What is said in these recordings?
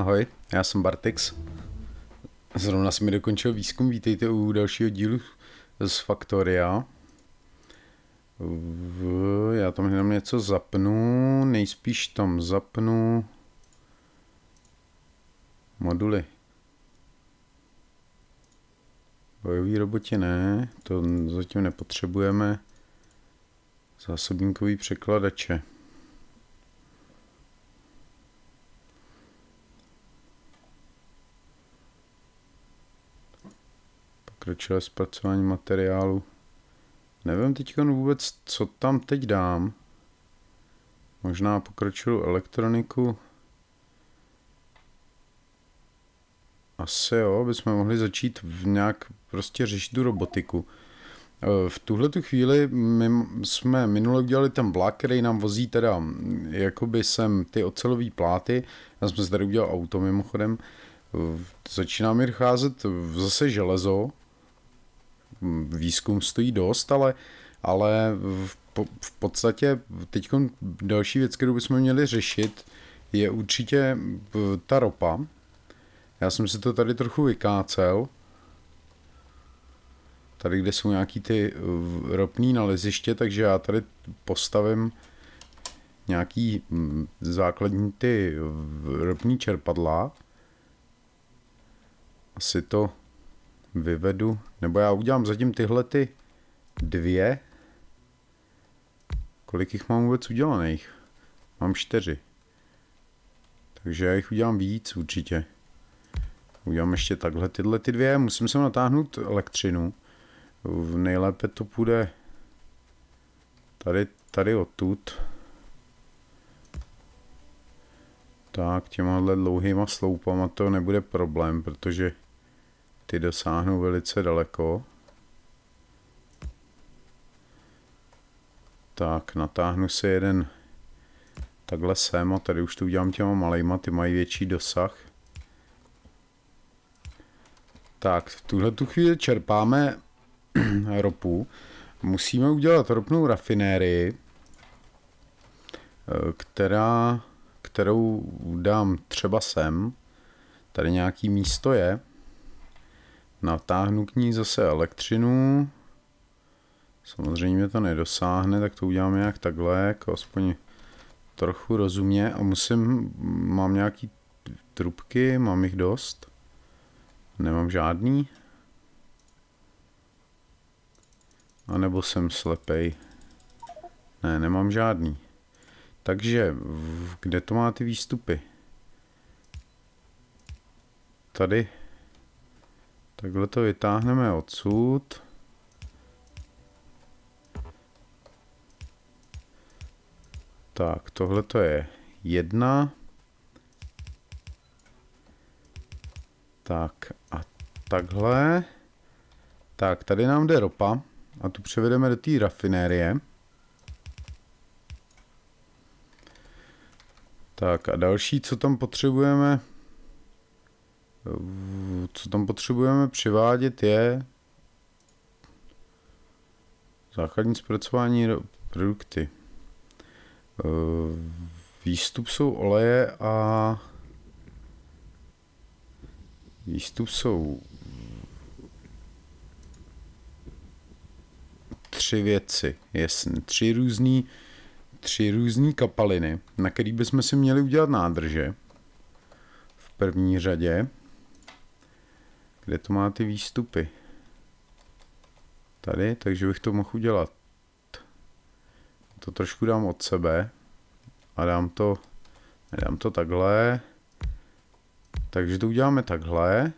Ahoj, já jsem Bartix. Zrovna jsem mi dokončil výzkum, vítejte u dalšího dílu z Factoria. V, já tam jenom něco zapnu, nejspíš tam zapnu moduly. Bojový roboti ne, to zatím nepotřebujeme. Zásobníkový překladače. Pokročilé zpracování materiálu. Nevím teď vůbec, co tam teď dám. Možná pokročilou elektroniku. Asi jo, bychom mohli začít v nějak prostě řešit tu robotiku. E, v tuhle tu chvíli my jsme minule udělali ten vlak, který nám vozí teda jakoby sem ty ocelové pláty. Já jsem si tady udělal auto mimochodem. E, začíná mi docházet zase železo, výzkum stojí dost, ale, ale v, v podstatě teď další věc, kterou bychom měli řešit, je určitě ta ropa. Já jsem si to tady trochu vykácel. Tady, kde jsou nějaký ty ropný naleziště, takže já tady postavím nějaký základní ty ropní čerpadla. Asi to vyvedu, nebo já udělám zatím tyhle ty dvě. Kolik jich mám vůbec udělaných? Mám čtyři. Takže já jich udělám víc určitě. Udělám ještě takhle tyhle ty dvě. Musím se natáhnout elektřinu. Nejlépe to půjde tady, tady odtud. Tak, těmahle dlouhýma sloupama to nebude problém, protože ty dosáhnou velice daleko. Tak, natáhnu si jeden takhle sem a tady už to udělám těma malejma, ty mají větší dosah. Tak, v tuhle tu chvíli čerpáme ropu. Musíme udělat ropnou rafinérii, eh, která, kterou dám třeba sem. Tady nějaký místo je. Natáhnu k ní zase elektřinu. Samozřejmě to nedosáhne, tak to uděláme nějak takhle, jako aspoň trochu rozumně a musím, mám nějaký trubky, mám jich dost. Nemám žádný. A nebo jsem slepej. Ne, nemám žádný. Takže, kde to má ty výstupy? Tady Takhle to vytáhneme odsud. Tak, tohle to je jedna. Tak a takhle. Tak, tady nám jde ropa a tu převedeme do té rafinérie. Tak a další, co tam potřebujeme, co tam potřebujeme přivádět je základní zpracování produkty. Eh, výstup jsou oleje a výstup jsou tři věci, jasně, tři různý, tři různý kapaliny, na který bychom si měli udělat nádrže v první řadě. Kde to má ty výstupy? Tady, takže bych to mohl udělat. To trošku dám od sebe a dám to, dám to takhle. Takže to uděláme takhle.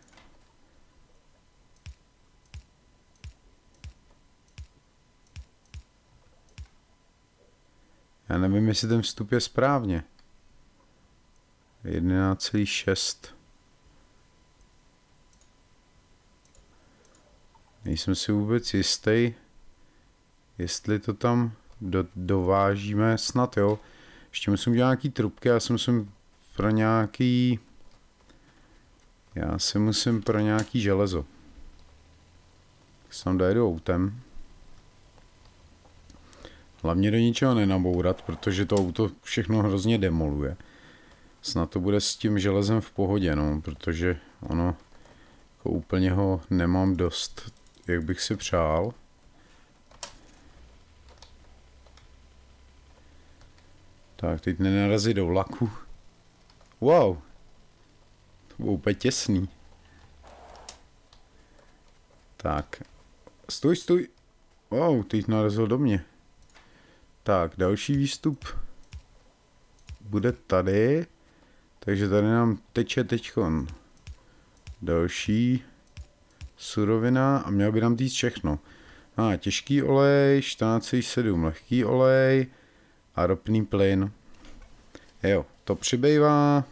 Já nevím, jestli ten vstup je správně. 11,6 Nejsem si vůbec jistý, jestli to tam do, dovážíme, snad jo. Ještě musím dělat nějaký trubky, já si musím pro nějaký... Já si musím pro nějaký železo. Tak se dojedu autem. Hlavně do ničeho nenabourat, protože to auto všechno hrozně demoluje. snad to bude s tím železem v pohodě, no, protože ono jako úplně ho nemám dost, jak bych si přál. Tak, teď nenarazí do vlaku. Wow. To bylo úplně těsný. Tak. Stoj, stoj. Wow, teď narazil do mě. Tak, další výstup bude tady. Takže tady nám teče teďkon další surovina a měl by nám týct všechno. A, těžký olej, 14,7 lehký olej a ropný plyn. Jo, to přibývá.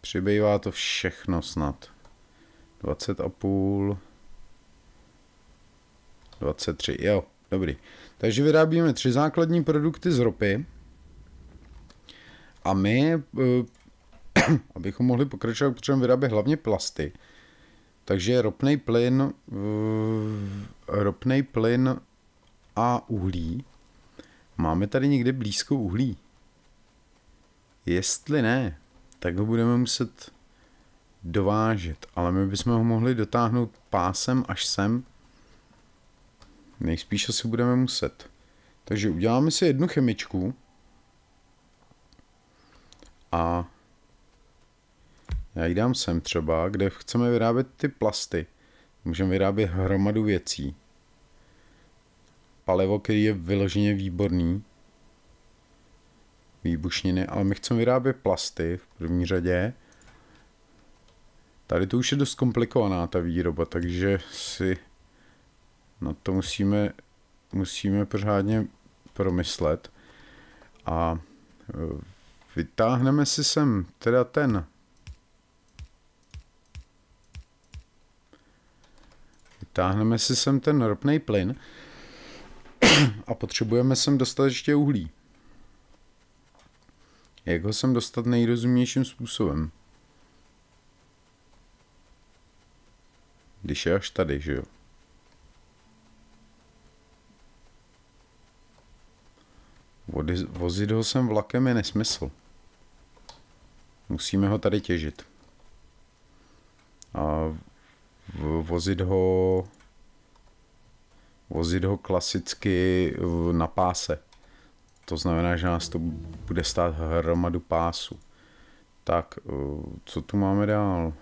Přibývá to všechno snad. 20,5 23, jo, dobrý. Takže vyrábíme tři základní produkty z ropy. A my, eh, abychom mohli pokračovat, potřebujeme vyrábět hlavně plasty. Takže ropný plyn, eh, ropný plyn a uhlí. Máme tady někde blízko uhlí? Jestli ne, tak ho budeme muset dovážet, ale my bychom ho mohli dotáhnout pásem až sem. Nejspíš asi budeme muset. Takže uděláme si jednu chemičku a já ji dám sem třeba, kde chceme vyrábět ty plasty. Můžeme vyrábět hromadu věcí. Palivo, který je vyloženě výborný. Výbušniny, ale my chceme vyrábět plasty v první řadě. Tady to už je dost komplikovaná ta výroba, takže si na to musíme, musíme pořádně promyslet. A e, vytáhneme si sem teda ten vytáhneme si sem ten ropný plyn a potřebujeme sem dostat ještě uhlí. Jak ho sem dostat nejrozumnějším způsobem? Když je až tady, že jo? Vozit ho sem vlakem je nesmysl. Musíme ho tady těžit. A vozit ho vozit ho klasicky na páse. To znamená, že nás to bude stát hromadu pásu. Tak, co tu máme dál?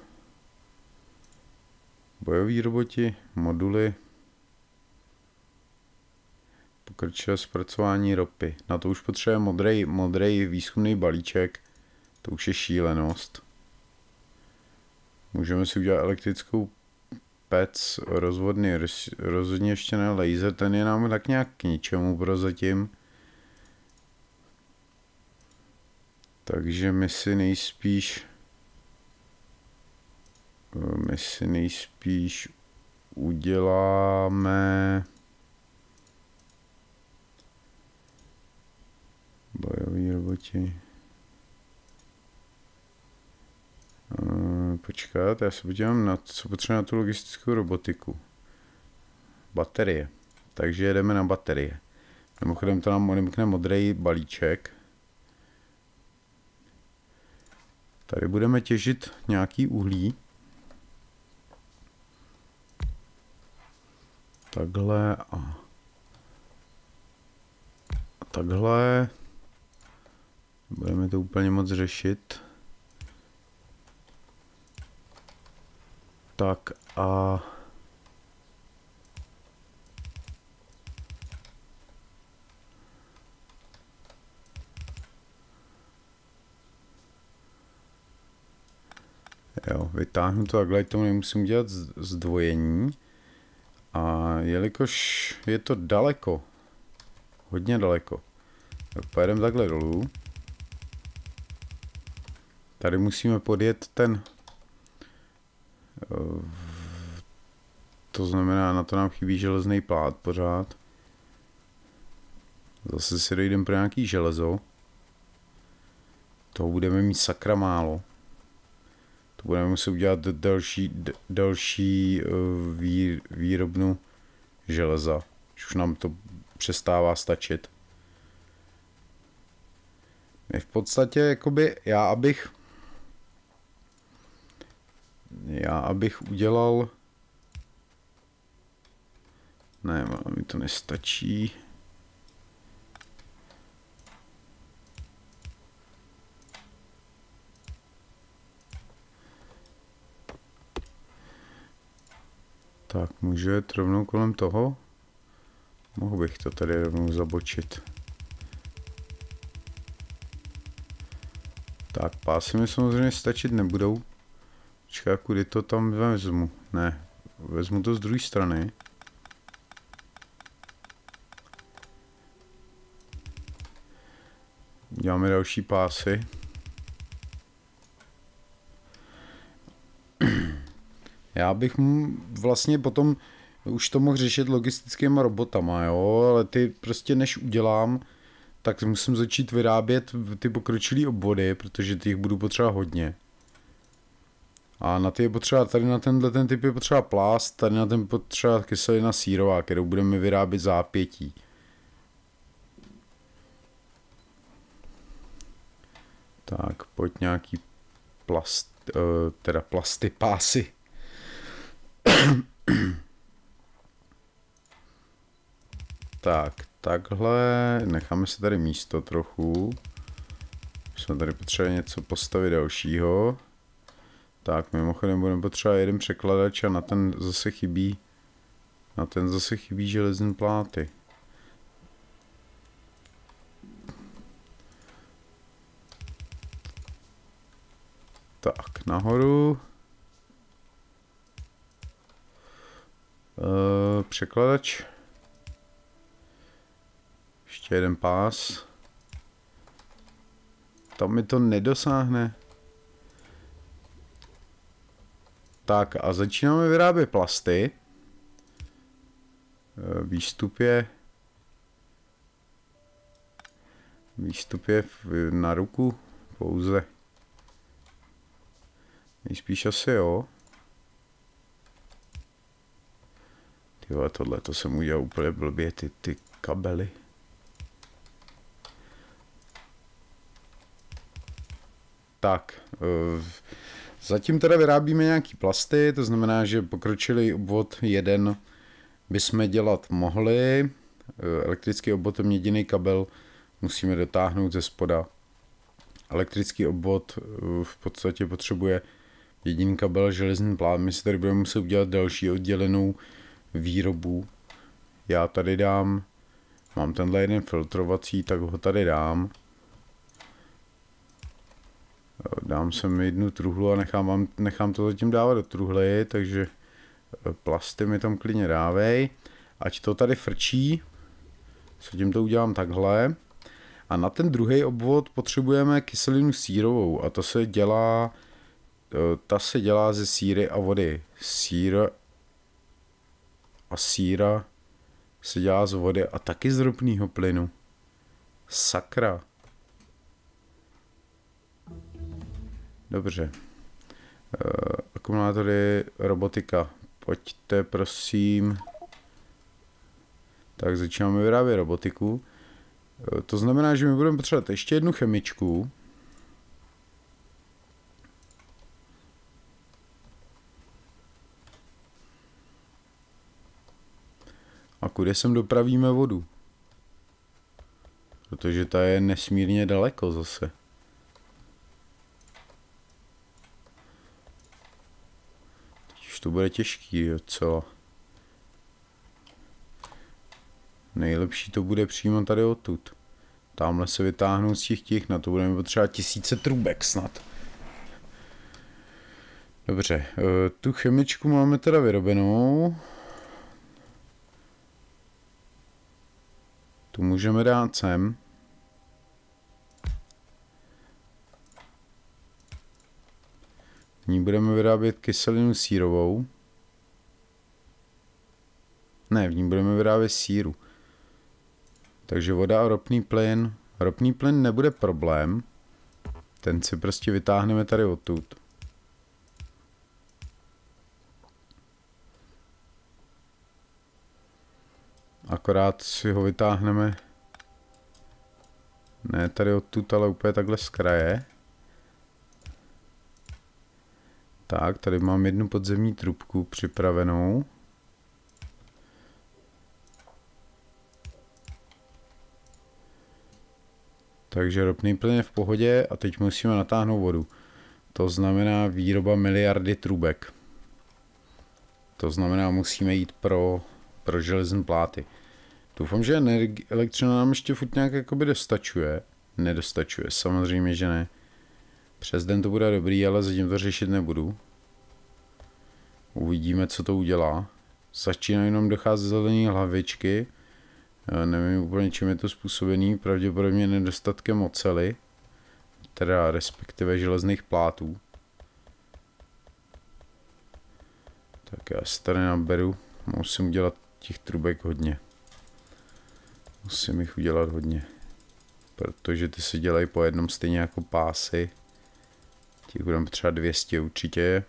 Bojoví roboti, moduly, pokračuje zpracování ropy. Na to už potřebuje modrý, modrý výzkumný balíček. To už je šílenost. Můžeme si udělat elektrickou pec, rozvodný, rozhodně ještě ne laser, ten je nám tak nějak k ničemu prozatím. Takže my si nejspíš my si nejspíš uděláme bojoví roboti. Počkat, já se podívám na co potřebuje na tu logistickou robotiku. Baterie. Takže jedeme na baterie. Mimochodem to nám odemkne modrý balíček. Tady budeme těžit nějaký uhlí. Takhle a takhle. Budeme to úplně moc řešit. Tak a... Jo, vytáhnu to takhle, tomu nemusím dělat zdvojení. A jelikož je to daleko, hodně daleko, tak pojedeme takhle dolů. Tady musíme podjet ten to znamená, na to nám chybí železný plát pořád. Zase si dojdeme pro nějaký železo. Toho budeme mít sakra málo. To budeme muset udělat další, další eh, výrobnu železa. Už nám to přestává stačit. My v podstatě, jakoby, já abych já abych udělal ne, mi to nestačí. Tak, můžu jet rovnou kolem toho? Mohl bych to tady rovnou zabočit. Tak, pásy mi samozřejmě stačit nebudou. Počkej, kudy to tam vezmu? Ne, vezmu to z druhé strany. Děláme další pásy. Já bych mu vlastně potom už to mohl řešit logistickýma robotama, jo, ale ty prostě než udělám, tak musím začít vyrábět ty pokročilé obvody, protože těch budu potřeba hodně. A na ty je potřeba, tady na tenhle ten typ je potřeba plást, tady na ten potřeba kyselina sírová, kterou budeme vyrábět zápětí. Tak, pojď nějaký plast, uh, teda plasty, pásy. tak, takhle, necháme si tady místo trochu. Jsme tady potřebovali něco postavit dalšího. Tak, mimochodem budeme potřebovat jeden překladač a na ten zase chybí na ten zase chybí železné pláty. Tak, nahoru. Uh, překladač. Ještě jeden pás. Tam mi to nedosáhne. Tak a začínáme vyrábět plasty. Eh, výstup je výstup je na ruku pouze. Nejspíš asi jo. Ty tohle to jsem udělal úplně blbě, ty, ty kabely. Tak, uh, Zatím teda vyrábíme nějaký plasty, to znamená, že pokročilý obvod jeden bychom dělat mohli. Elektrický obvod, ten jediný kabel, musíme dotáhnout ze spoda. Elektrický obvod eh, v podstatě potřebuje jediný kabel železný plát. My si tady budeme muset udělat další oddělenou výrobu. Já tady dám, mám tenhle jeden filtrovací, tak ho tady dám. Dám sem jednu truhlu a nechám, nechám to zatím dávat do truhly, takže eh, plasty mi tam klidně dávej. Ať to tady frčí, tím to udělám takhle. A na ten druhý obvod potřebujeme kyselinu sírovou a to se dělá, eh, ta se dělá ze síry a vody. Sír a síra se dělá z vody a taky z ropného plynu. Sakra. Dobře. Uh, akumulátory, robotika. Pojďte prosím. Tak začínáme vyrábět robotiku. Uh, to znamená, že my budeme potřebovat ještě jednu chemičku. A kudy sem dopravíme vodu? Protože ta je nesmírně daleko zase. To bude těžký docela. Nejlepší to bude přímo tady odtud. Tamhle se vytáhnout z těch těch, na to budeme potřebovat tisíce trubek snad. Dobře, eh, tu chemičku máme teda vyrobenou. Tu můžeme dát sem. V ní budeme vyrábět kyselinu sírovou. Ne, v ní budeme vyrábět síru. Takže voda a ropný plyn. Ropný plyn nebude problém. Ten si prostě vytáhneme tady odtud. Akorát si ho vytáhneme Ne tady odtud, ale úplně takhle z kraje. Tak, tady mám jednu podzemní trubku připravenou. Takže ropný plyn je v pohodě a teď musíme natáhnout vodu. To znamená výroba miliardy trubek. To znamená, musíme jít pro, pro železné pláty. Doufám, že elektřina nám ještě furt nějak jakoby dostačuje. Nedostačuje, samozřejmě, že ne. Přes den to bude dobrý, ale zatím to řešit nebudu. Uvidíme, co to udělá. Začínají jenom docházet zelené hlavičky. Já nevím úplně, čím je to způsobený, pravděpodobně nedostatkem ocely, teda respektive železných plátů. Tak já se tady naberu, musím udělat těch trubek hodně. Musím jich udělat hodně. Protože ty se dělají po jednom stejně jako pásy. Těch budeme třeba 200 určitě.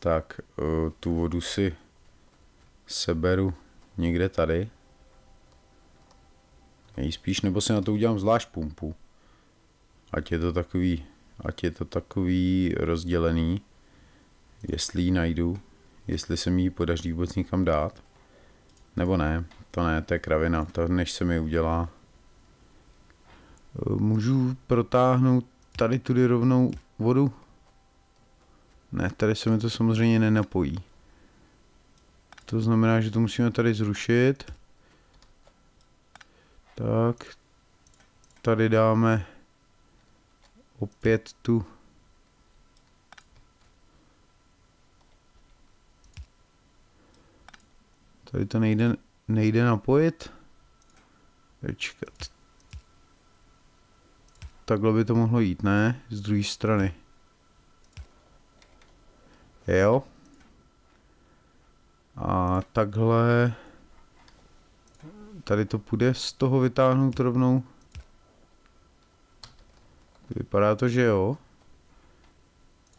Tak, eh, tu vodu si seberu někde tady. Nejspíš, nebo si na to udělám zvlášť pumpu. Ať je to takový, ať je to takový rozdělený. Jestli ji najdu, jestli se mi ji podaří vůbec někam dát. Nebo ne, to ne, to je kravina, to než se mi udělá. Můžu protáhnout tady tudy rovnou vodu? Ne, tady se mi to samozřejmě nenapojí. To znamená, že to musíme tady zrušit. Tak. Tady dáme opět tu Tady to nejde, nejde napojit. Počkat. Takhle by to mohlo jít, ne? Z druhé strany. Jo. A takhle... Tady to půjde z toho vytáhnout rovnou. Vypadá to, že jo.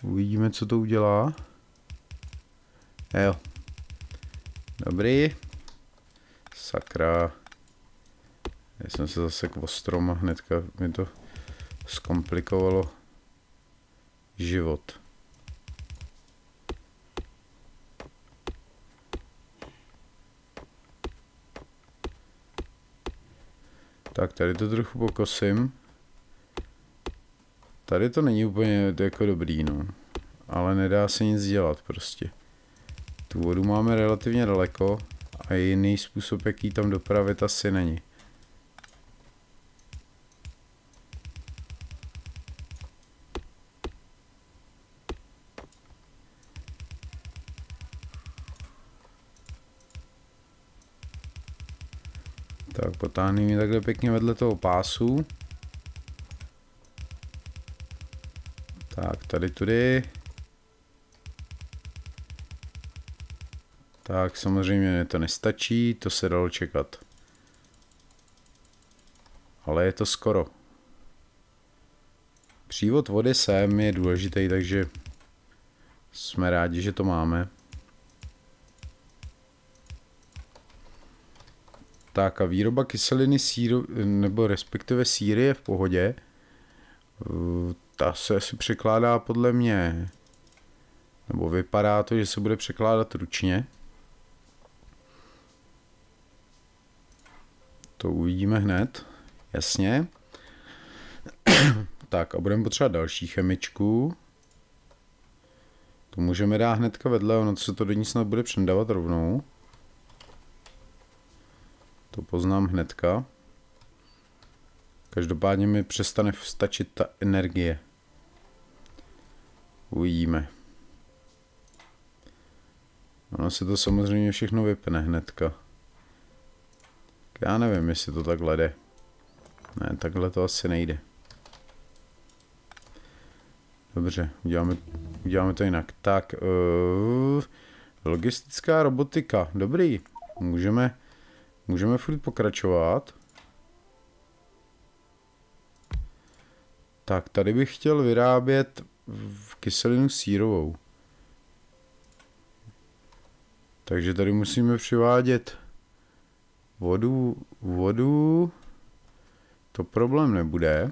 Uvidíme, co to udělá. Jo. Dobrý. Sakra. Já jsem se zase k ostrom a hnedka mi to zkomplikovalo život. Tak tady to trochu pokosím. Tady to není úplně jako dobrý, no. Ale nedá se nic dělat prostě. Tu vodu máme relativně daleko a jiný způsob, jak ji tam dopravit, asi není. Tak potáhnu mi takhle pěkně vedle toho pásu. Tak, tady tudy. Tak samozřejmě to nestačí, to se dalo čekat. Ale je to skoro. Přívod vody sem je důležitý, takže jsme rádi, že to máme. Tak a výroba kyseliny síru, nebo respektive síry je v pohodě. Ta se asi překládá podle mě, nebo vypadá to, že se bude překládat ručně. To uvidíme hned, jasně. tak a budeme potřebovat další chemičku. To můžeme dát hnedka vedle, ono se to do ní snad bude předávat rovnou. To poznám hnedka. Každopádně mi přestane stačit ta energie. Uvidíme. Ono se to samozřejmě všechno vypne hnedka. Já nevím, jestli to takhle jde. Ne, takhle to asi nejde. Dobře, uděláme, uděláme to jinak. Tak, uh, logistická robotika, dobrý. Můžeme, můžeme furt pokračovat. Tak, tady bych chtěl vyrábět v kyselinu sírovou. Takže tady musíme přivádět vodu, vodu, to problém nebude.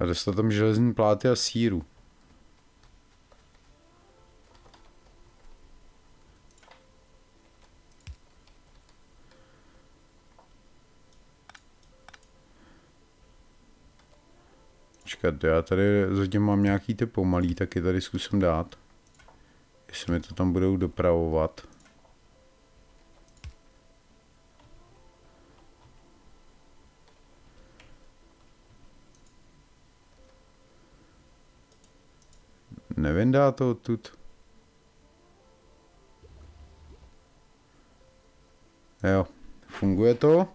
A dostat tam železní pláty a síru. Počkat, já tady zatím mám nějaký ty pomalý, tak je tady zkusím dát. Jestli mi to tam budou dopravovat. Nevyndá to odtud. Jo, funguje to.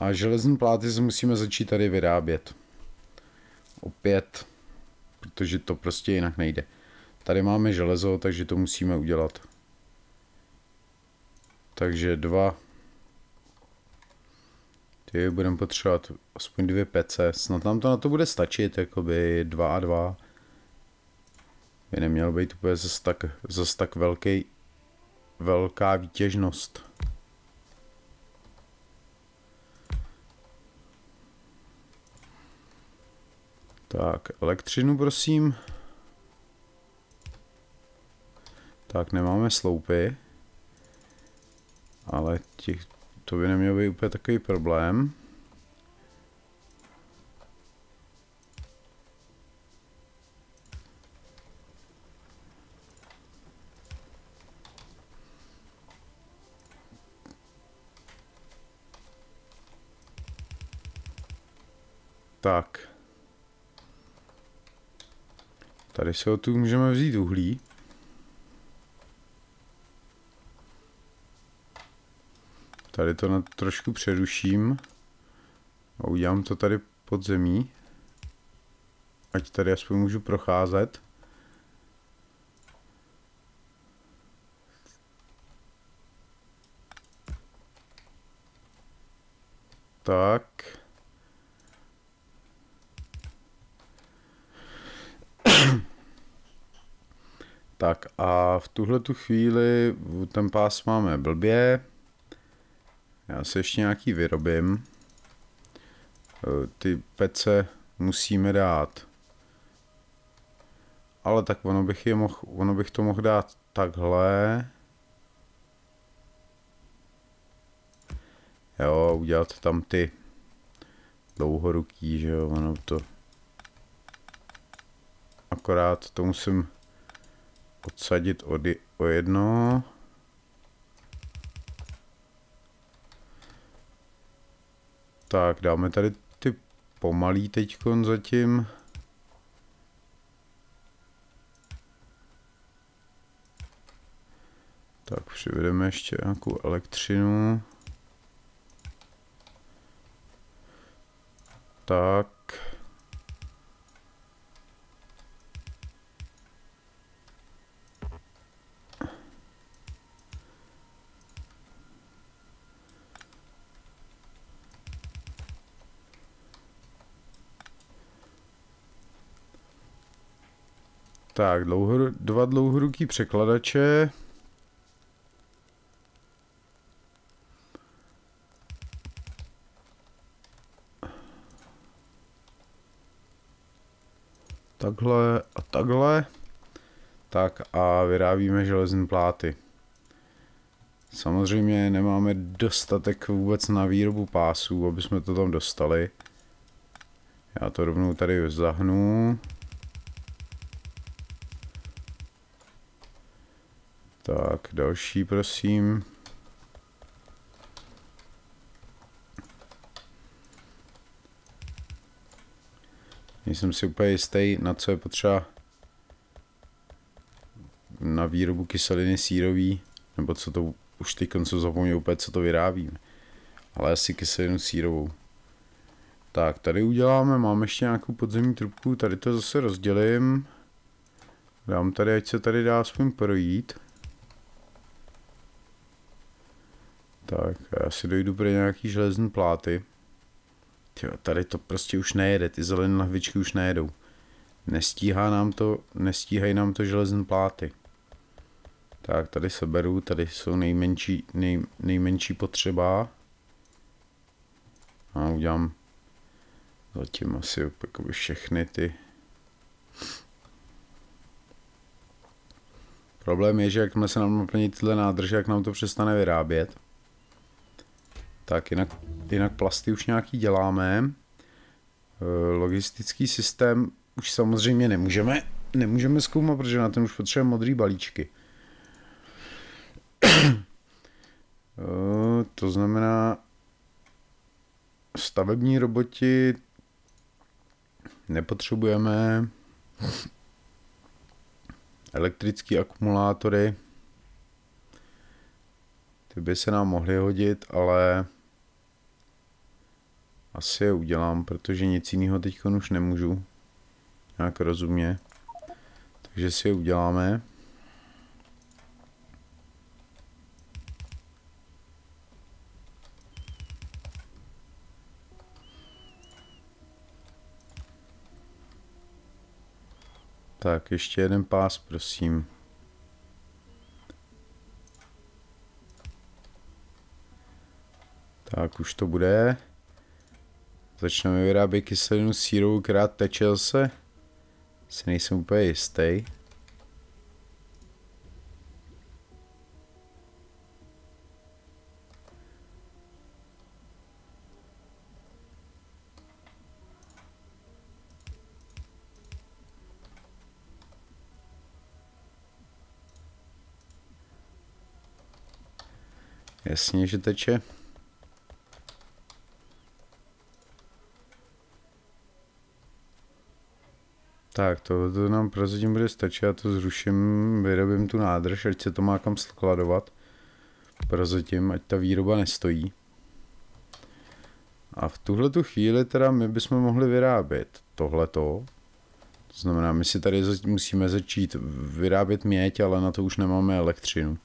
A železní pláty se musíme začít tady vyrábět. Opět, protože to prostě jinak nejde. Tady máme železo, takže to musíme udělat. Takže dva. Ty budeme potřebovat aspoň dvě pece. Snad nám to na to bude stačit, jakoby dva a dva by neměl být úplně zase tak, zase tak velký, velká výtěžnost. Tak, elektřinu prosím. Tak, nemáme sloupy. Ale těch, to by neměl být úplně takový problém. Tak. Tady si ho tu můžeme vzít uhlí. Tady to na trošku přeruším. A udělám to tady pod zemí. Ať tady aspoň můžu procházet. Tak. Tak a v tuhle tu chvíli ten pás máme blbě. Já se ještě nějaký vyrobím. E, ty pece musíme dát. Ale tak ono bych, je mohl, ono bych to mohl dát takhle. Jo, udělat tam ty dlouhoruký, že jo, ono to... Akorát to musím odsadit o, di, o jedno. Tak, dáme tady ty pomalý teďkon zatím. Tak přivedeme ještě nějakou elektřinu. Tak. Tak, dlouho, dva dlouhoruký překladače. Takhle a takhle. Tak a vyrábíme železné pláty. Samozřejmě nemáme dostatek vůbec na výrobu pásů, aby jsme to tam dostali. Já to rovnou tady zahnu. Tak, další prosím. Nejsem si úplně jistý, na co je potřeba na výrobu kyseliny sírový, nebo co to už teď koncu zapomněl úplně, co to vyrábíme. Ale asi kyselinu sírovou. Tak, tady uděláme, mám ještě nějakou podzemní trubku, tady to zase rozdělím. Dám tady, ať se tady dá aspoň projít. Tak, já si dojdu pro nějaký železní pláty. Tyjo, tady to prostě už nejede, ty zelené lahvičky už nejedou. Nestíhá nám to, nestíhají nám to železné pláty. Tak, tady se beru, tady jsou nejmenší, nej, nejmenší potřeba. A udělám zatím asi jakoby všechny ty. Problém je, že jakmile se nám naplní tyhle nádrže, jak nám to přestane vyrábět. Tak, jinak, jinak plasty už nějaký děláme. Eh, logistický systém už samozřejmě nemůžeme, nemůžeme zkoumat, protože na ten už potřebujeme modrý balíčky. Eh, to znamená, stavební roboti nepotřebujeme elektrické akumulátory, ty by se nám mohly hodit, ale asi je udělám, protože nic jiného teď už nemůžu nějak rozumně. Takže si je uděláme. Tak, ještě jeden pás, prosím. Tak, už to bude. Začneme vyrábět kyselinu síru, která teče se. Si nejsem úplně jistý. Jasně, že teče. Tak, tohle to nám prozatím bude stačit, já to zruším, vyrobím tu nádrž, ať se to má kam skladovat. Prozatím, ať ta výroba nestojí. A v tuhle tu chvíli teda my bychom mohli vyrábět tohleto. To znamená, my si tady musíme začít vyrábět měď, ale na to už nemáme elektřinu.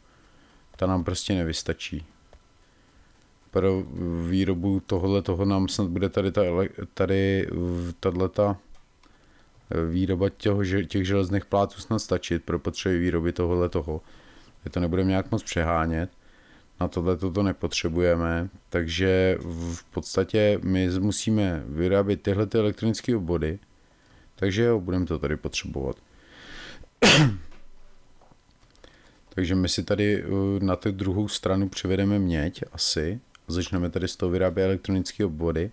Ta nám prostě nevystačí. Pro výrobu tohle toho nám snad bude tady ta, tady tato výroba těch, těch železných plátů snad stačit pro potřeby výroby tohohle toho. Je to nebudeme nějak moc přehánět. Na tohle to nepotřebujeme, takže v podstatě my musíme vyrábět tyhle ty elektronické obvody, takže jo, budeme to tady potřebovat. takže my si tady uh, na tu druhou stranu přivedeme měď asi, začneme tady z toho vyrábět elektronické obvody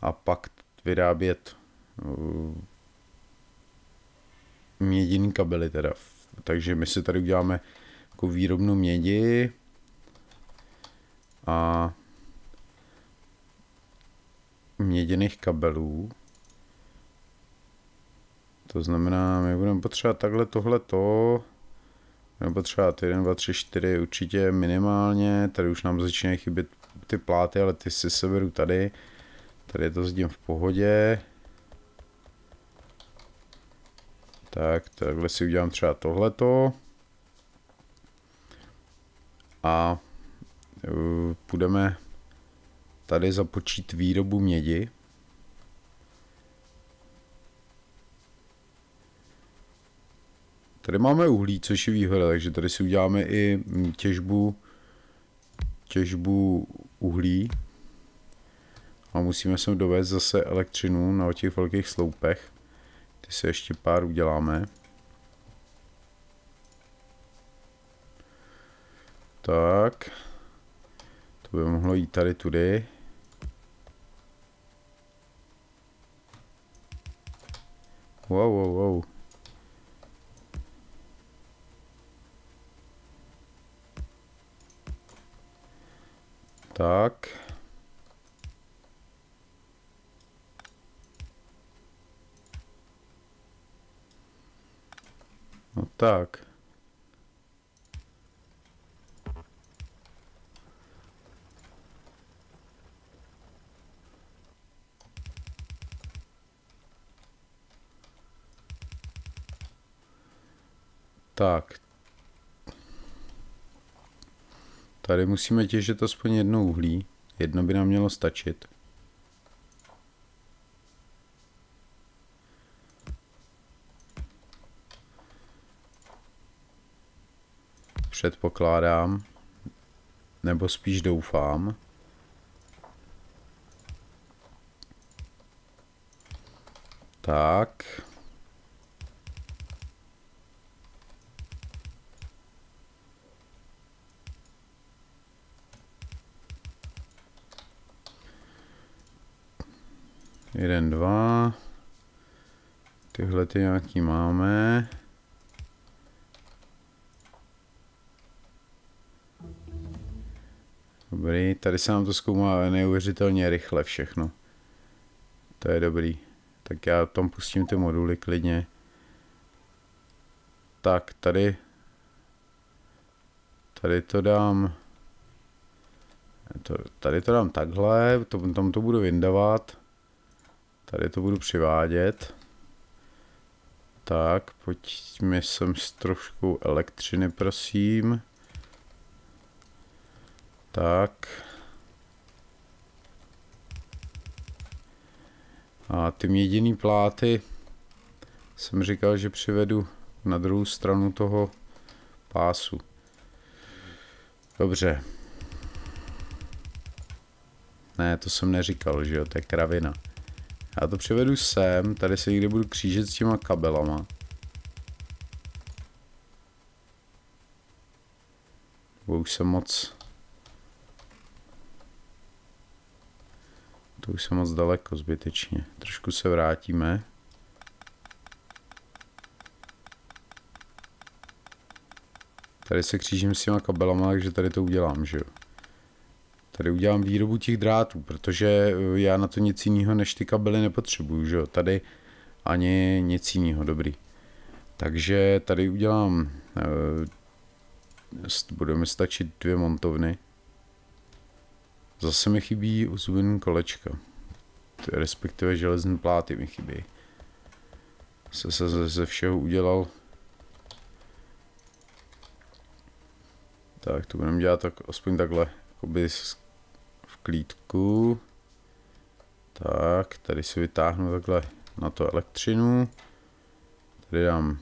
a pak vyrábět uh, měděný kabely teda. Takže my si tady uděláme jako výrobnu mědi a měděných kabelů. To znamená, my budeme potřebovat takhle tohleto. Budeme potřebovat 1, 2, 3, 4 určitě minimálně. Tady už nám začínají chybět ty pláty, ale ty si seberu tady. Tady je to s v pohodě. Tak, takhle si udělám třeba tohleto. A uh, půjdeme tady započít výrobu mědi. Tady máme uhlí, což je výhoda, takže tady si uděláme i těžbu, těžbu uhlí. A musíme sem dovést zase elektřinu na těch velkých sloupech. Ty se ještě pár uděláme. Tak. To by mohlo jít tady tudy. Wow, wow, wow. Tak. No tak. Tak. Tady musíme těžit aspoň jedno uhlí. Jedno by nám mělo stačit. Předpokládám. Nebo spíš doufám. Tak. Jeden, dva. Tyhle ty nějaký máme. Dobrý, tady se nám to zkoumá neuvěřitelně rychle všechno. To je dobrý. Tak já tam pustím ty moduly klidně. Tak, tady tady to dám to, tady to dám takhle, to, tam to budu vyndavat. Tady to budu přivádět. Tak, pojďme sem s trošku elektřiny, prosím. Tak. A ty měděný pláty jsem říkal, že přivedu na druhou stranu toho pásu. Dobře. Ne, to jsem neříkal, že jo, to je kravina. Já to přivedu sem, tady se někde budu křížet s těma kabelama. Bo už jsem moc... To už jsem moc daleko zbytečně. Trošku se vrátíme. Tady se křížím s těma kabelama, takže tady to udělám, že jo. Tady udělám výrobu těch drátů, protože já na to nic jiného než ty kabely nepotřebuju, že jo. Tady ani nic jiného, dobrý. Takže tady udělám, eh, budeme stačit dvě montovny. Zase mi chybí uzubin kolečka, respektive železné pláty mi chybí. Se se ze všeho udělal. Tak to budeme dělat tak, aspoň takhle, jakoby klídku. Tak, tady si vytáhnu takhle na to elektřinu. Tady dám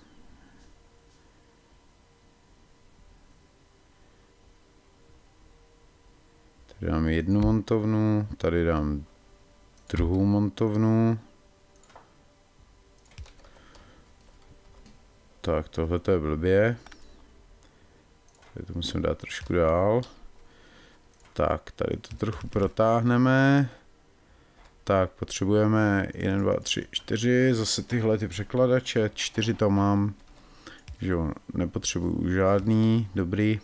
Tady dám jednu montovnu, tady dám druhou montovnu. Tak, tohle to je blbě. Tady to musím dát trošku dál. Tak, tady to trochu protáhneme. Tak, potřebujeme 1, 2, 3, 4, zase tyhle ty překladače, 4 to mám, že jo, nepotřebuju žádný, dobrý.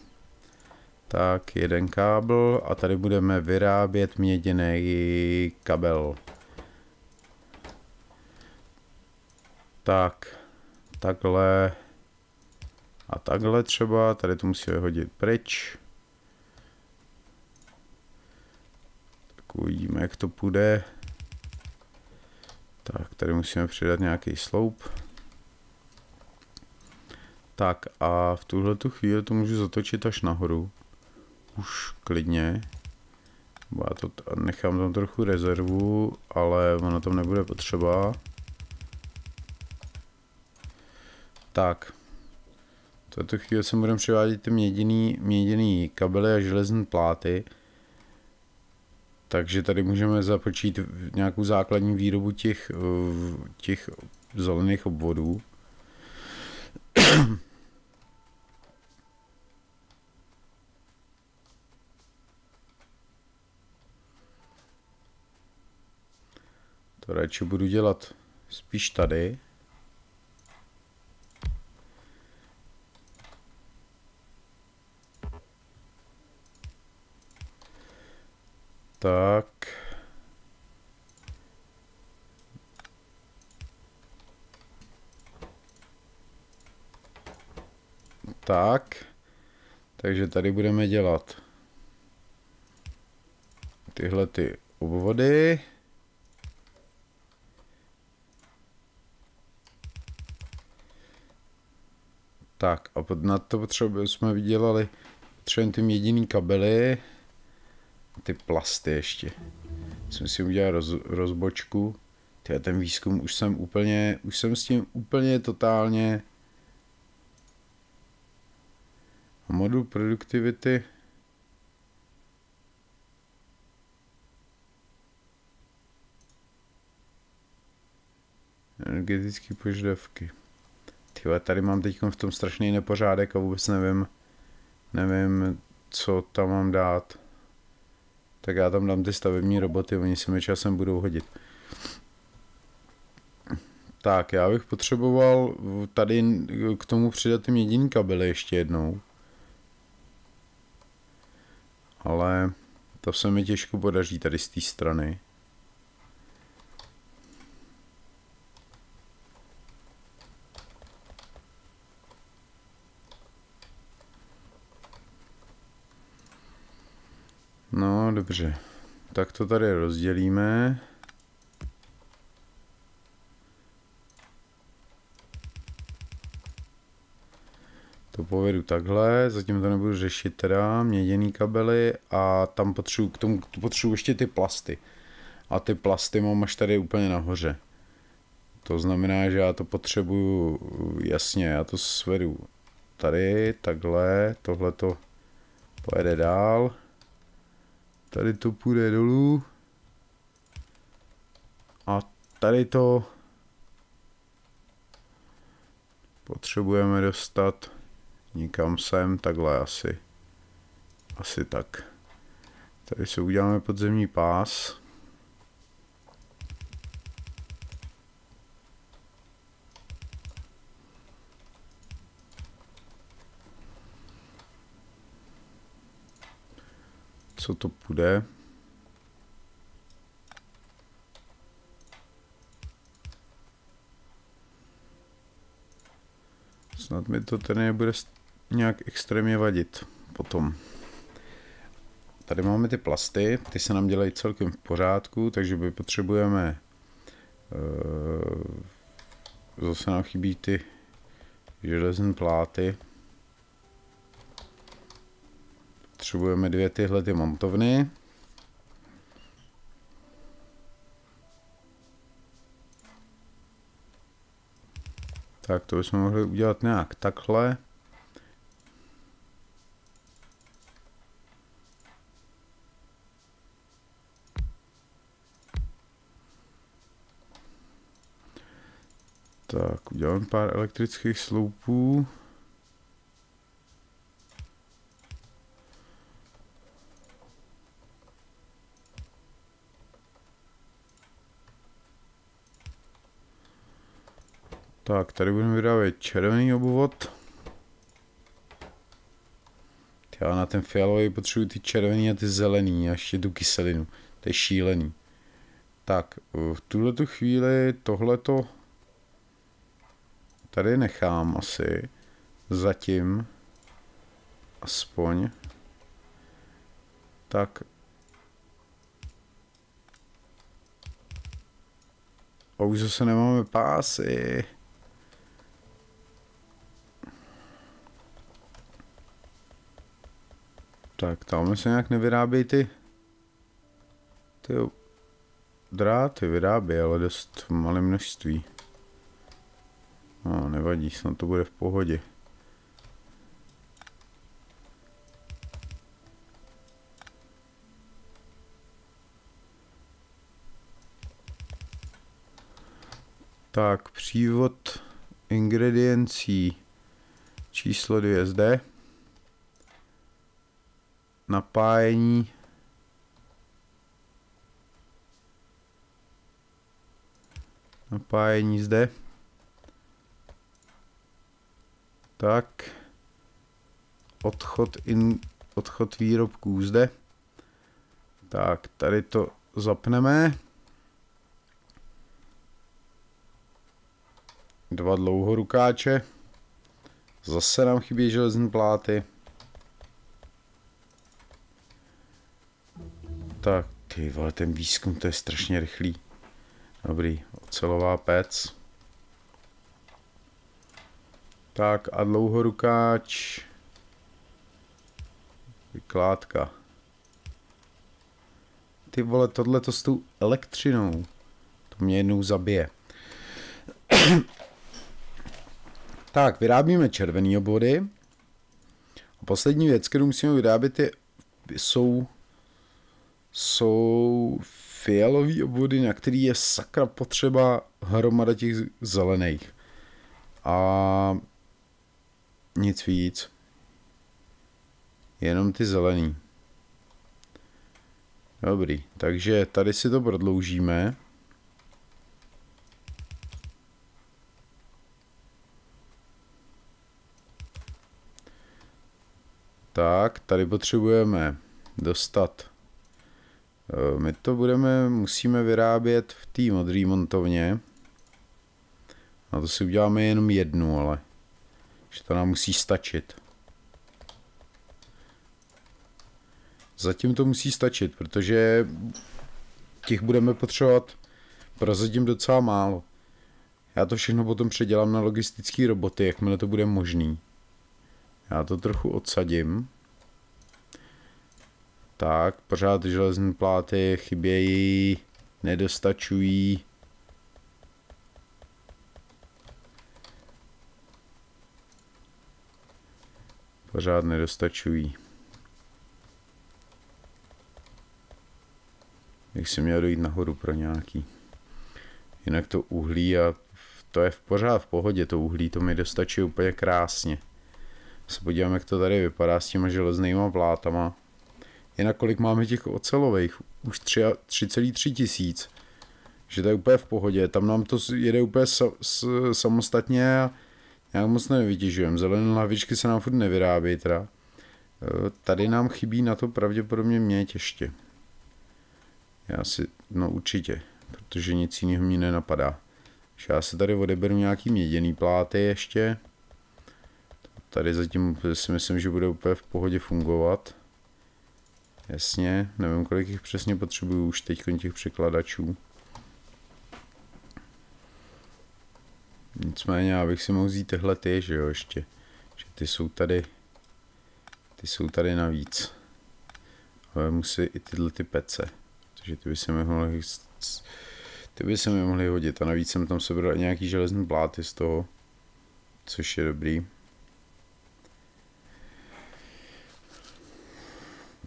Tak, jeden kábel a tady budeme vyrábět měděný kabel. Tak, takhle a takhle třeba, tady to musíme hodit pryč. uvidíme, jak to půjde. Tak, tady musíme přidat nějaký sloup. Tak a v tuhle tu chvíli to můžu zatočit až nahoru. Už klidně. Já to nechám tam trochu rezervu, ale ono tam nebude potřeba. Tak. V této chvíli se budeme přivádět ty měděný, měděný kabely a železné pláty. Takže tady můžeme započít nějakou základní výrobu těch, eh, těch zelených obvodů. To radši budu dělat spíš tady. Tak. Tak. Takže tady budeme dělat tyhle ty obvody. Tak a na to potřebujeme, jsme vydělali třeba tím jediný kabely ty plasty ještě. Jsem si udělal roz, rozbočku. Tyhle, ten výzkum už jsem úplně, už jsem s tím úplně totálně modul produktivity energetické požadavky. Tyhle, tady mám teď v tom strašný nepořádek a vůbec nevím, nevím, co tam mám dát. Tak já tam dám ty stavební roboty, oni se mi časem budou hodit. Tak, já bych potřeboval tady k tomu přidat ty jediný kabely ještě jednou. Ale to se mi těžko podaří tady z té strany. Dobře. Tak to tady rozdělíme. To povedu takhle, zatím to nebudu řešit teda, měděný kabely a tam potřebuji, k tomu potřebuji ještě ty plasty. A ty plasty mám až tady úplně nahoře. To znamená, že já to potřebuju, jasně, já to svedu tady, takhle, tohle to pojede dál. Tady to půjde dolů. A tady to potřebujeme dostat nikam sem, takhle asi. Asi tak. Tady si uděláme podzemní pás. Co to půjde. Snad mi to tady nebude nějak extrémně vadit potom. Tady máme ty plasty, ty se nám dělají celkem v pořádku, takže my potřebujeme uh, zase nám chybí ty železné pláty. Potřebujeme dvě tyhle ty montovny. Tak to bychom mohli udělat nějak takhle. Tak, udělám pár elektrických sloupů. Tak, tady budeme vydávat červený obvod. Já na ten fialový potřebuji ty červený a ty zelený a ještě tu kyselinu. To je šílený. Tak, v tuhle tu chvíli tohleto tady nechám asi. Zatím. Aspoň. Tak. A už zase nemáme pásy. Tak, tam se nějak nevyrábějí ty... Ty dráty vyrábí, ale dost malé množství. No, nevadí, snad to bude v pohodě. Tak, přívod ingrediencí číslo 2 zde napájení. Napájení zde. Tak. Odchod, in, odchod výrobků zde. Tak tady to zapneme. Dva dlouhorukáče. Zase nám chybí železné pláty Tak, ty vole, ten výzkum, to je strašně rychlý. Dobrý, ocelová pec. Tak a dlouhorukáč. Vykládka. Ty vole, tohle to s tou elektřinou. To mě jednou zabije. tak, vyrábíme červený obvody. A poslední věc, kterou musíme vyrábět, je, jsou, jsou fialové obvody, na který je sakra potřeba hromada těch zelených. A nic víc. Jenom ty zelený. Dobrý, takže tady si to prodloužíme. Tak, tady potřebujeme dostat. Eh, my to budeme, musíme vyrábět v té modré montovně. Na to si uděláme jenom jednu, ale že to nám musí stačit. Zatím to musí stačit, protože těch budeme potřebovat prozatím docela málo. Já to všechno potom předělám na logistické roboty, jakmile to bude možný. Já to trochu odsadím. Tak, pořád železné pláty chybějí, nedostačují. Pořád nedostačují. bych si měl dojít nahoru pro nějaký. Jinak to uhlí a to je v pořád v pohodě, to uhlí, to mi dostačí úplně krásně. Se podívám, jak to tady vypadá s těma železnýma plátama. Jinak kolik máme těch ocelových? Už 3,3 tisíc. Že to je úplně v pohodě. Tam nám to jede úplně sa, s, samostatně a nějak moc nevytěžujeme. Zelené lahvičky se nám furt nevyrábí teda. E, tady nám chybí na to pravděpodobně měť ještě. Já si, no určitě, protože nic jiného mi nenapadá. Já se tady odeberu nějaký měděný pláty ještě. Tady zatím si myslím, že bude úplně v pohodě fungovat. Jasně, nevím, kolik jich přesně potřebuju už teď těch překladačů. Nicméně, já bych si mohl vzít tyhle ty, že jo, ještě. Že ty jsou tady, ty jsou tady navíc. Ale musí i tyhle ty pece. Takže ty by se mi mohly, ty by se mi mohly hodit. A navíc jsem tam sebral nějaký železný pláty z toho, což je dobrý.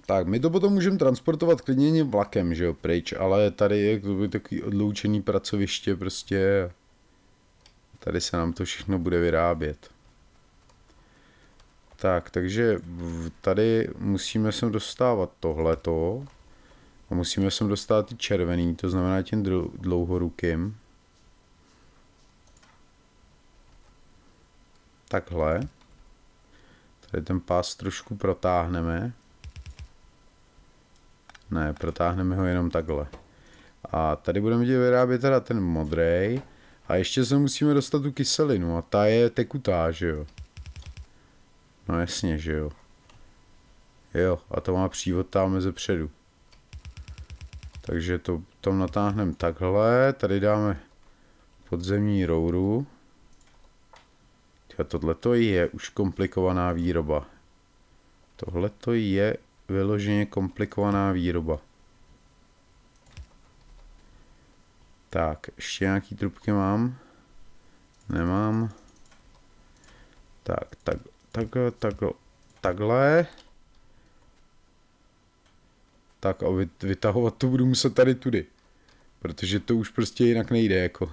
Tak, my to potom můžeme transportovat klidně vlakem, že jo, pryč, ale tady je takový odloučený pracoviště prostě. Tady se nám to všechno bude vyrábět. Tak, takže tady musíme sem dostávat tohleto. A musíme sem dostat ty červený, to znamená tím dlouhorukým. Takhle. Tady ten pás trošku protáhneme. Ne, protáhneme ho jenom takhle. A tady budeme dělat vyrábět teda ten modrý. A ještě se musíme dostat tu kyselinu a ta je tekutá, že jo. No jasně, že jo. Jo, a to má přívod tam ze předu. Takže to tam natáhneme takhle, tady dáme podzemní rouru. Tohle to je už komplikovaná výroba. Tohle to je vyloženě komplikovaná výroba. Tak, ještě nějaký trubky mám? Nemám. Tak, tak, tak, tak, takhle tak a vytahovat to budu muset tady tudy. Protože to už prostě jinak nejde, jako.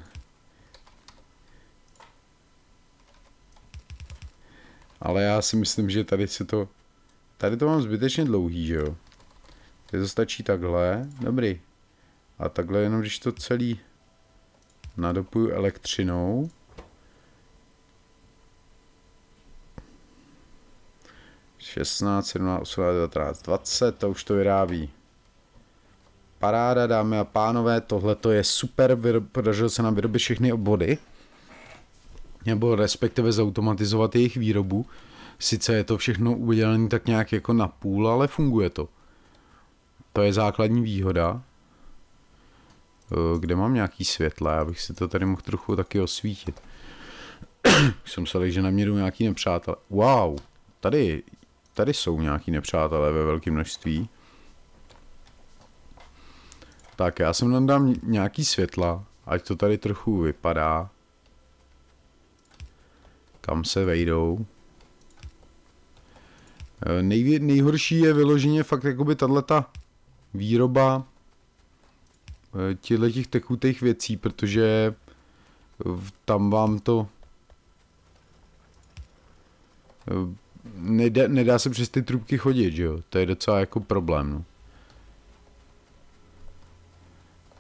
Ale já si myslím, že tady se to... Tady to mám zbytečně dlouhý, že jo. Tady to stačí takhle, dobrý. A takhle jenom, když to celý nadopuju elektřinou. Šestnáct, sedmnáct, osmnáct, dvacet, to už to vyrábí. Paráda, dámy a pánové, tohle to je super, podařilo se nám vyrobit všechny obvody, nebo respektive zautomatizovat jejich výrobu. Sice je to všechno udělané tak nějak jako na půl, ale funguje to. To je základní výhoda. Eh, kde mám nějaký světla, abych si to tady mohl trochu taky osvítit. Jsem se že na mě jdou nějaký nepřátelé. Wow, tady, tady jsou nějaký nepřátelé ve velkém množství. Tak já sem dám nějaký světla, ať to tady trochu vypadá. Kam se vejdou. Eh, nej, nejhorší je vyloženě fakt jakoby tato výroba eh, těch tekutých věcí, protože tam vám to nedá, nedá se přes ty trubky chodit, že jo? To je docela jako problém, no.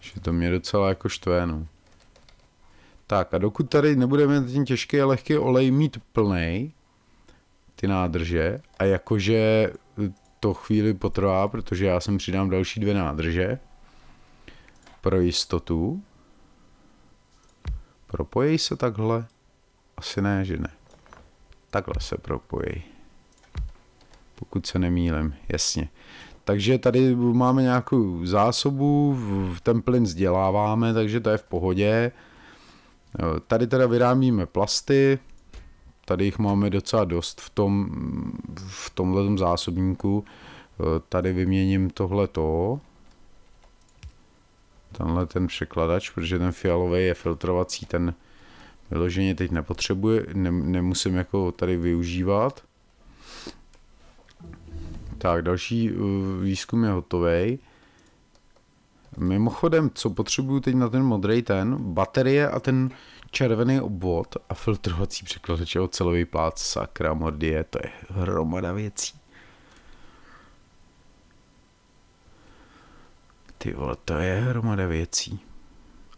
Že to mě docela jako štve, no. Tak a dokud tady nebudeme ten těžký a lehký olej mít plný, ty nádrže, a jakože to chvíli potrvá, protože já sem přidám další dvě nádrže, pro jistotu, propojí se takhle? Asi ne, že ne. Takhle se propojí. Pokud se nemýlím, jasně. Takže tady máme nějakou zásobu, ten plyn vzděláváme, takže to je v pohodě. Tady teda vyrábíme plasty, tady jich máme docela dost v tom v tomhle zásobníku. Tady vyměním tohleto, tenhle ten překladač, protože ten fialový je filtrovací, ten vyloženě teď nepotřebuje, ne, nemusím jako tady využívat. Tak, další uh, výzkum je hotový. Mimochodem, co potřebuju teď na ten modrý ten, baterie a ten červený obvod a filtrovací překladač a ocelový plát, sakra mordie, to je hromada věcí. Ty vole, to je hromada věcí.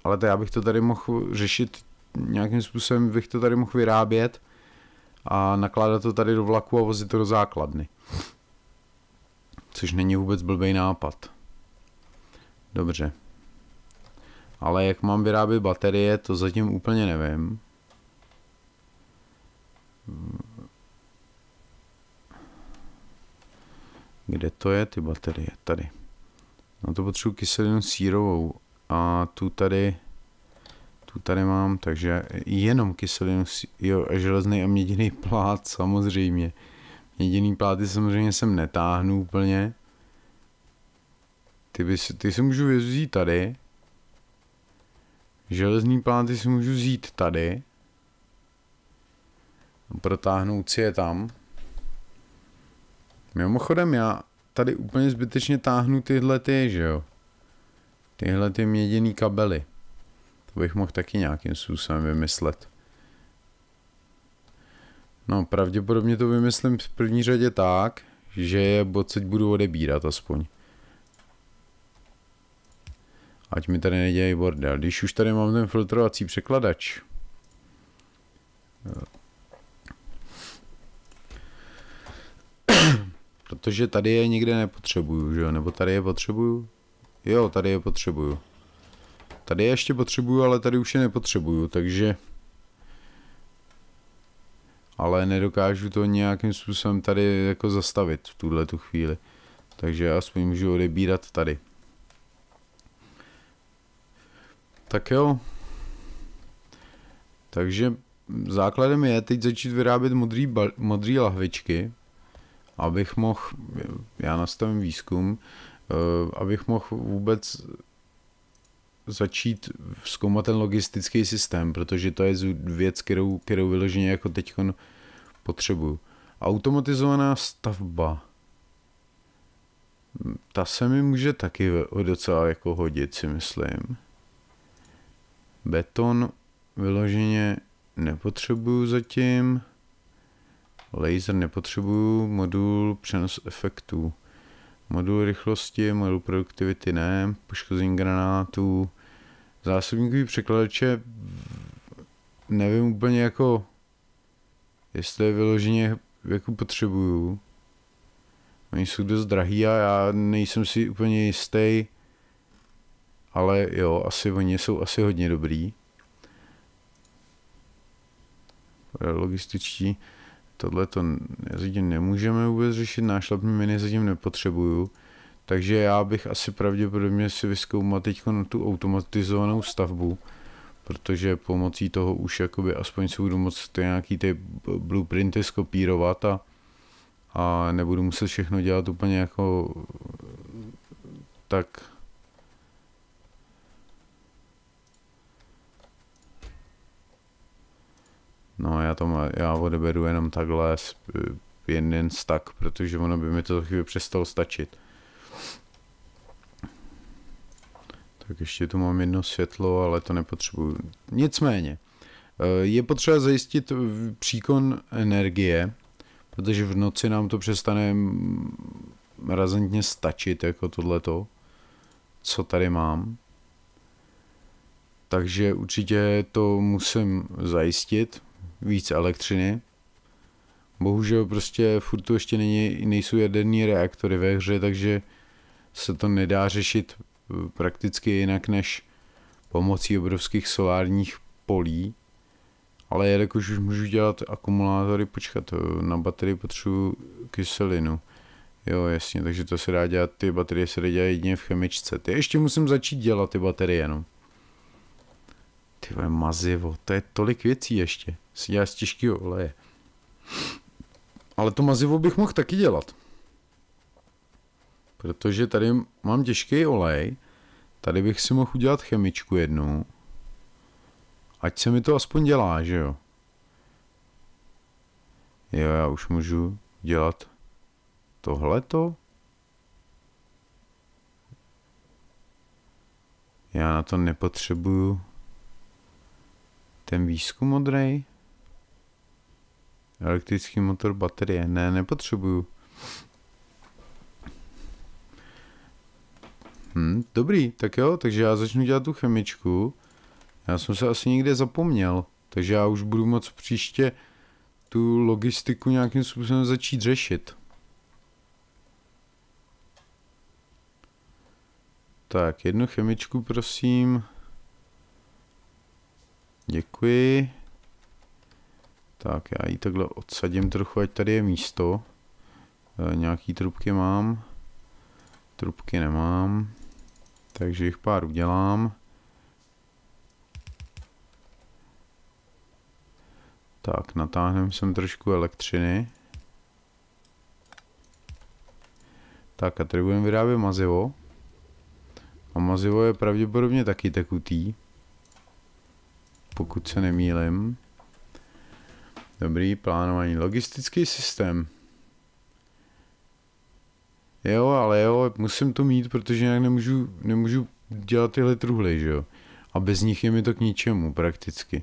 Ale to já bych to tady mohl řešit nějakým způsobem, bych to tady mohl vyrábět a nakládat to tady do vlaku a vozit to do základny. Což není vůbec blbý nápad. Dobře. Ale jak mám vyrábět baterie, to zatím úplně nevím. Kde to je, ty baterie? Tady. No to potřebuji kyselinu sírovou. A tu tady tu tady mám, takže jenom kyselinu, jo, železný a měděný plát samozřejmě. Měděný pláty samozřejmě sem netáhnu úplně. Ty, by, ty si můžu vzít tady. Železný pláty si můžu vzít tady. Protáhnout si je tam. Mimochodem já tady úplně zbytečně táhnu tyhle ty, že jo. Tyhle ty měděný kabely. To bych mohl taky nějakým způsobem vymyslet. No, pravděpodobně to vymyslím v první řadě tak, že je odsaď budu odebírat aspoň. Ať mi tady nedělají bordel. Když už tady mám ten filtrovací překladač, protože tady je nikde nepotřebuju, že jo? Nebo tady je potřebuju? Jo, tady je potřebuju. Tady je ještě potřebuju, ale tady už je nepotřebuju, takže... Ale nedokážu to nějakým způsobem tady jako zastavit v tuhle tu chvíli. Takže aspoň můžu odebírat tady. Tak jo. Takže základem je teď začít vyrábět modrý, modrý lahvičky, abych mohl, já nastavím výzkum, uh, abych mohl vůbec začít zkoumat ten logistický systém, protože to je věc, kterou, kterou vyloženě jako teď potřebuju. Automatizovaná stavba. Ta se mi může taky docela jako hodit, si myslím. Beton vyloženě nepotřebuju zatím. Laser nepotřebuju. Modul přenos efektů. Modul rychlosti, modul produktivity ne, poškození granátů, zásobníkový překladače nevím úplně jako, jestli je vyloženě jako potřebuju. Oni jsou dost drahý a já nejsem si úplně jistý, ale jo, asi oni jsou asi hodně dobrý. Logističtí tohle to zatím nemůžeme vůbec řešit, nášlapní miny zatím nepotřebuju, takže já bych asi pravděpodobně si vyzkoumal teď na tu automatizovanou stavbu, protože pomocí toho už jakoby aspoň si budu moct ty nějaký ty blueprinty skopírovat a, a nebudu muset všechno dělat úplně jako tak No já to já odeberu jenom takhle, jeden stack, protože ono by mi to chvíli přestalo stačit. Tak ještě tu mám jedno světlo, ale to nepotřebuju. Nicméně, eh, je potřeba zajistit příkon energie, protože v noci nám to přestane razantně stačit, jako tohleto, co tady mám. Takže určitě to musím zajistit, víc elektřiny. Bohužel prostě furt to ještě není, nejsou jaderní reaktory ve hře, takže se to nedá řešit eh, prakticky jinak než pomocí obrovských solárních polí. Ale jelikož už můžu dělat akumulátory, počkat, eh, na baterii potřebuji kyselinu. Jo, jasně, takže to se dá dělat, ty baterie se dá dělat jedině v chemičce. Ty ještě musím začít dělat ty baterie, no. Ty vole, mazivo, to je tolik věcí ještě. Si dělá z těžkého oleje. Ale to mazivo bych mohl taky dělat. Protože tady mám těžký olej, tady bych si mohl udělat chemičku jednu. Ať se mi to aspoň dělá, že jo. Jo, já už můžu dělat tohleto. Já na to nepotřebuju ten výzkum modrej. Elektrický motor baterie. Ne, nepotřebuju. Hm, dobrý, tak jo, takže já začnu dělat tu chemičku. Já jsem se asi někde zapomněl, takže já už budu moc příště tu logistiku nějakým způsobem začít řešit. Tak, jednu chemičku, prosím. Děkuji. Tak, já ji takhle odsadím trochu, ať tady je místo. E, nějaký trubky mám. Trubky nemám. Takže jich pár udělám. Tak, natáhneme sem trošku elektřiny. Tak a tady budeme vyrábět mazivo. A mazivo je pravděpodobně taky tekutý. Pokud se nemýlim. Dobrý, plánování. Logistický systém. Jo, ale jo, musím to mít, protože jinak nemůžu, nemůžu dělat tyhle truhly, že jo. A bez nich je mi to k ničemu prakticky.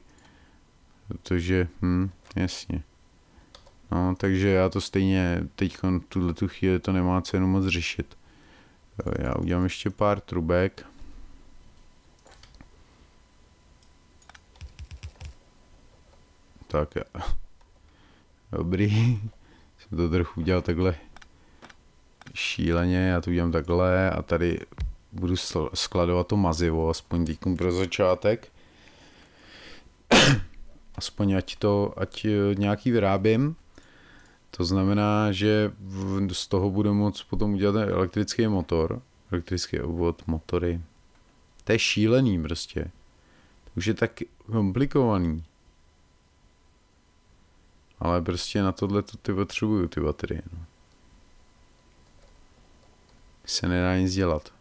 Protože, hm, jasně. No, takže já to stejně teď tuhle tu chvíli to nemá cenu moc řešit. Já udělám ještě pár trubek. Tak, dobrý. Jsem to trochu udělal takhle šíleně, já to udělám takhle a tady budu skladovat to mazivo, aspoň teď pro začátek. aspoň ať to, ať eh, nějaký vyrábím. To znamená, že z toho budu moct potom udělat elektrický motor, elektrický obvod, motory. To je šílený prostě. To už je tak komplikovaný. Ale prostě na tohle to ty potřebuju, ty baterie. No. Se nedá nic dělat.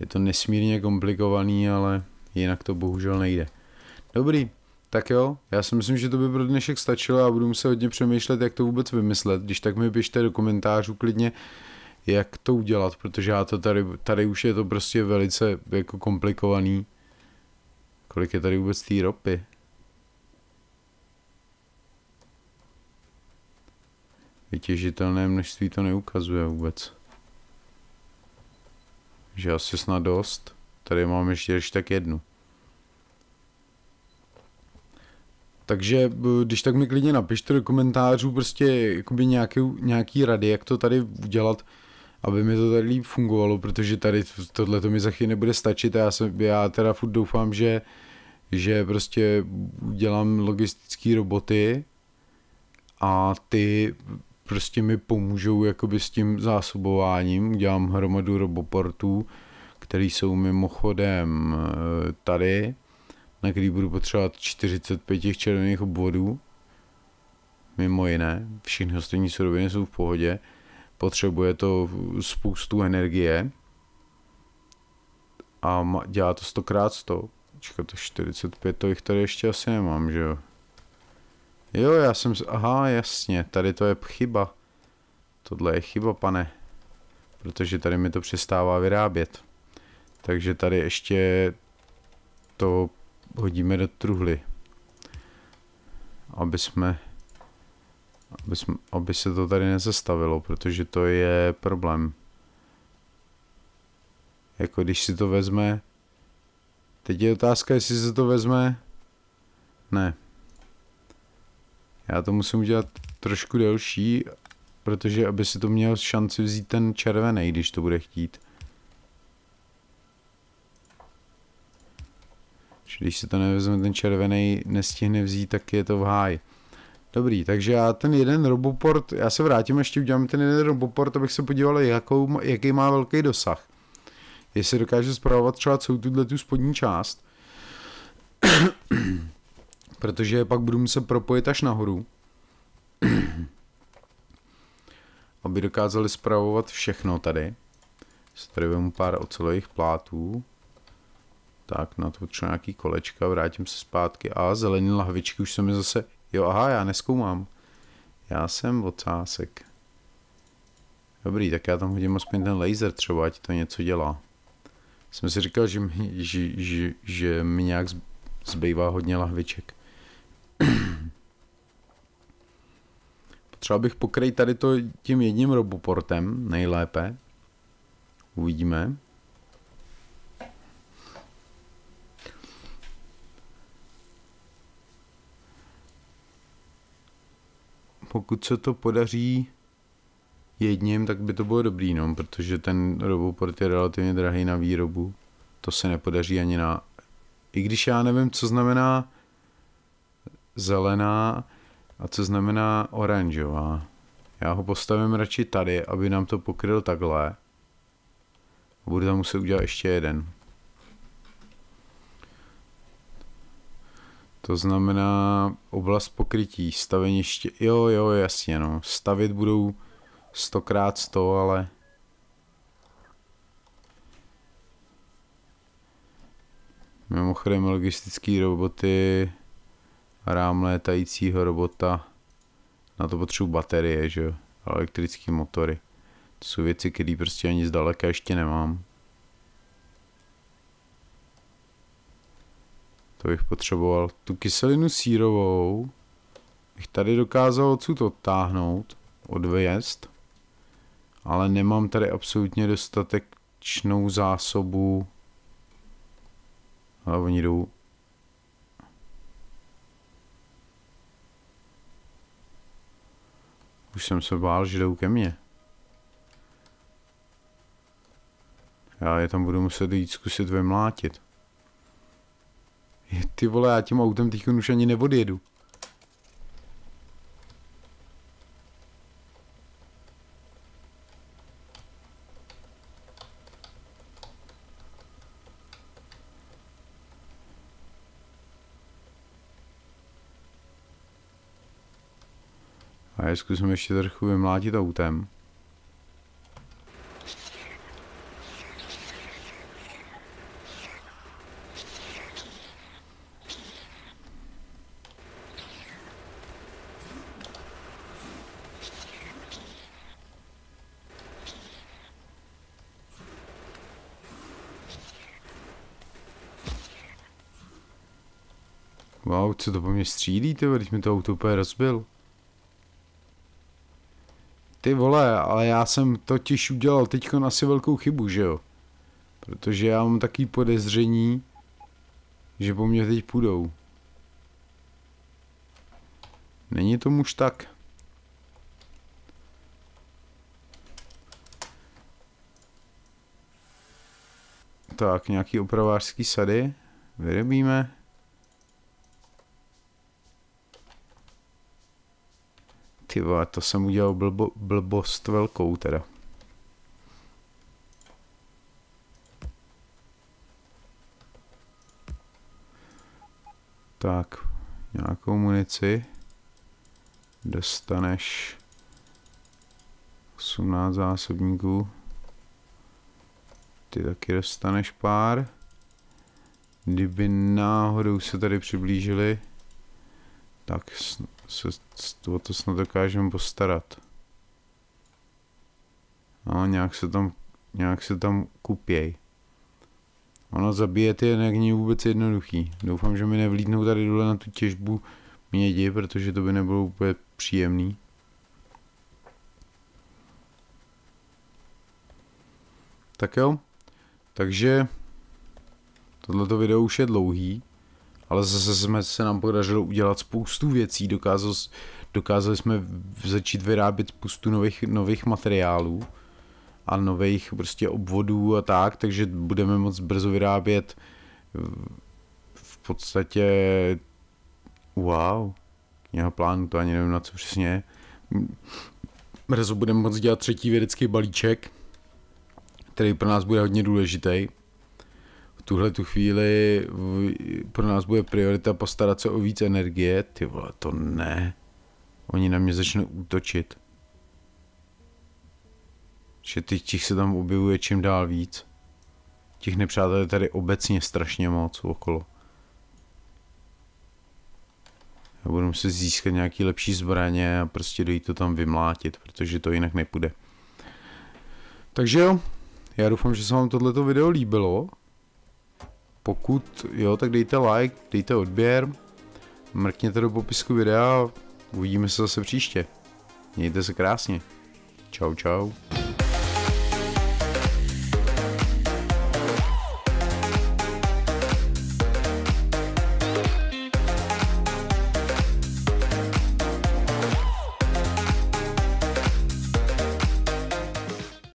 Je to nesmírně komplikovaný, ale jinak to bohužel nejde. Dobrý, tak jo, já si myslím, že to by pro dnešek stačilo a budu muset hodně přemýšlet, jak to vůbec vymyslet. Když tak mi pište do komentářů klidně, jak to udělat, protože já to tady, tady už je to prostě velice jako komplikovaný. Kolik je tady vůbec té ropy? Vytěžitelné množství to neukazuje vůbec. Že asi snad dost. Tady mám ještě ještě tak jednu. Takže eh, když tak mi klidně napište do komentářů prostě jakoby nějaký, nějaký rady, jak to tady udělat, aby mi to tady líp fungovalo, protože tady tohle to mi za chvíli nebude stačit a já, se, já teda furt doufám, že, že prostě udělám logistické roboty a ty prostě mi pomůžou jakoby s tím zásobováním, udělám hromadu roboportů, které jsou mimochodem eh, tady, na který budu potřebovat 45 těch červených obvodů, mimo jiné, všechny ostatní suroviny jsou v pohodě, potřebuje to spoustu energie a dělá to 100 x 100. Čekat, to 45, to jich tady ještě asi nemám, že jo. Jo, já jsem... Aha, jasně, tady to je chyba. Tohle je chyba, pane. Protože tady mi to přestává vyrábět. Takže tady ještě to hodíme do truhly. Aby jsme... Aby, jsme, aby se to tady nezastavilo, protože to je problém. Jako když si to vezme... Teď je otázka, jestli se to vezme... Ne. Já to musím udělat trošku delší, protože aby si to měl šanci vzít ten červený, když to bude chtít. Když se to nevezme ten červený, nestihne vzít, tak je to v háji. Dobrý, takže já ten jeden roboport, já se vrátím, ještě udělám ten jeden roboport, abych se podíval, jakou, jaký má velký dosah. Jestli dokáže zpravovat třeba celou tuhle tu spodní část. Protože pak budu muset propojit až nahoru. aby dokázali zpravovat všechno tady. Tady vemu pár ocelových plátů. Tak, na to třeba nějaký kolečka, vrátím se zpátky. A zelený lahvičky už se mi zase... Jo, aha, já neskoumám. Já jsem ocásek. Dobrý, tak já tam hodím aspoň ten laser třeba, ať to něco dělá. Jsem si říkal, že mi, že, že, že mi nějak zbývá hodně lahviček. Potřeba bych pokryt tady to tím jedním roboportem nejlépe. Uvidíme. pokud se to podaří jedním, tak by to bylo dobrý, no, protože ten roboport je relativně drahý na výrobu. To se nepodaří ani na... I když já nevím, co znamená zelená a co znamená oranžová. Já ho postavím radši tady, aby nám to pokryl takhle. Budu tam muset udělat ještě jeden. To znamená oblast pokrytí, staveniště, jo, jo, jasně, no. Stavit budou 100 krát 100, ale... Mimochodem logistické roboty, rám létajícího robota, na to potřebuji baterie, že jo, elektrické motory. To jsou věci, které prostě ani zdaleka ještě nemám. To bych potřeboval. Tu kyselinu sírovou bych tady dokázal odsud odtáhnout, odvést, ale nemám tady absolutně dostatečnou zásobu. Ale oni jdou. Už jsem se bál, že jdou ke mně. Já je tam budu muset jít zkusit vymlátit. Ty vole, já tím autem teď už ani neodjedu. Já zkusím ještě trochu vymlátit autem. Wow, co to po mně střílí, ty když mi to auto úplně rozbil. Ty vole, ale já jsem totiž udělal teďko asi velkou chybu, že jo? Protože já mám takový podezření, že po mně teď půjdou. Není to už tak. Tak, nějaký opravářský sady vyrobíme. Ty vole, to jsem udělal blbo, blbost velkou teda. Tak, nějakou munici. Dostaneš 18 zásobníků. Ty taky dostaneš pár. Kdyby náhodou se tady přiblížili, tak se o to snad dokážeme postarat. No, nějak se tam, nějak se tam kupěj. Ono zabíjet je není vůbec jednoduchý. Doufám, že mi nevlídnou tady dole na tu těžbu mědi, protože to by nebylo úplně příjemný. Tak jo, takže tohleto video už je dlouhý, ale zase jsme se nám podařilo udělat spoustu věcí, dokázali, dokázali jsme začít vyrábět spoustu nových, nových materiálů a nových prostě obvodů a tak, takže budeme moc brzo vyrábět v podstatě wow, kniha plánu, to ani nevím na co přesně. Brzo budeme moc dělat třetí vědecký balíček, který pro nás bude hodně důležitý. V tuhle tu chvíli pro nás bude priorita postarat se o víc energie. Ty vole, to ne. Oni na mě začnou útočit. Že těch, těch se tam objevuje čím dál víc. Těch nepřátel je tady obecně strašně moc okolo. Já budu muset získat nějaký lepší zbraně a prostě dojít to tam vymlátit, protože to jinak nepůjde. Takže jo, já doufám, že se vám tohleto video líbilo. Pokud jo, tak dejte like, dejte odběr, mrkněte do popisku videa uvidíme se zase příště. Mějte se krásně. Čau, čau.